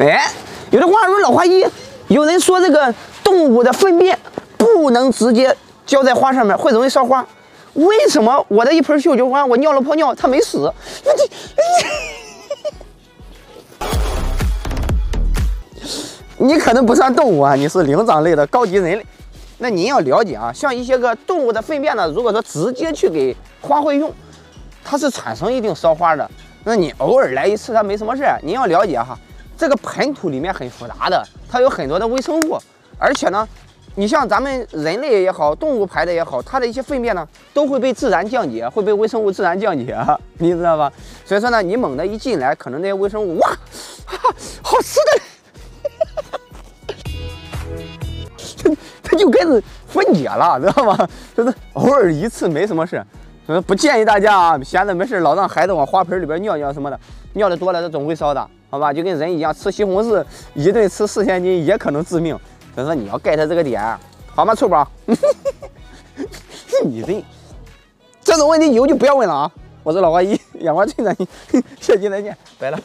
哎，有的话说老花一，有人说这个动物的粪便不能直接浇在花上面，会容易烧花。为什么我的一盆绣球花，我尿了泡尿，它没死？那你，你可能不算动物啊，你是灵长类的高级人类。那您要了解啊，像一些个动物的粪便呢，如果说直接去给花卉用，它是产生一定烧花的。那你偶尔来一次，它没什么事。您要了解哈，这个盆土里面很复杂的，它有很多的微生物，而且呢，你像咱们人类也好，动物排的也好，它的一些粪便呢，都会被自然降解，会被微生物自然降解，你知道吧？所以说呢，你猛的一进来，可能那些微生物哇，哈哈，好吃的。它 它就开始分解了，知道吗？就是偶尔一次没什么事，所以不建议大家啊，闲着没事老让孩子往花盆里边尿尿什么的，尿的多了它总会烧的，好吧？就跟人一样，吃西红柿一顿吃四千斤也可能致命，所以说你要 get 这个点，好吗，臭宝？你这这种问题以后就不要问了啊！我是老花一，眼光衬着你，下期再见，拜了。